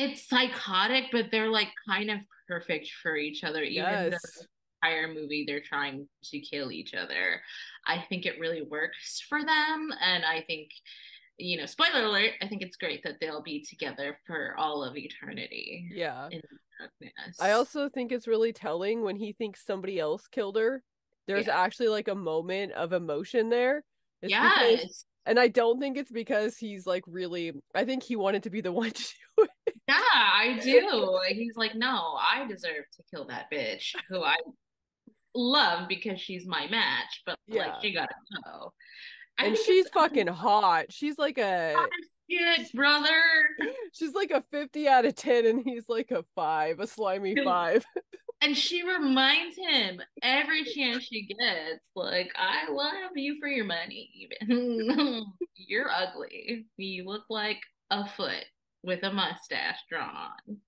it's psychotic, but they're like kind of perfect for each other. Even yes. the entire movie, they're trying to kill each other. I think it really works for them, and I think you know, spoiler alert, I think it's great that they'll be together for all of eternity. Yeah. I also think it's really telling when he thinks somebody else killed her. There's yeah. actually like a moment of emotion there. It's yes. Because, and I don't think it's because he's like really I think he wanted to be the one to do it. Yeah, I do. he's like, no, I deserve to kill that bitch who I love because she's my match, but yeah. like she gotta go and she's fucking hot. She's like a shit, brother. She's like a 50 out of 10, and he's like a five, a slimy five. And she reminds him every chance she gets, like, I love you for your money. You're ugly. You look like a foot with a mustache drawn on.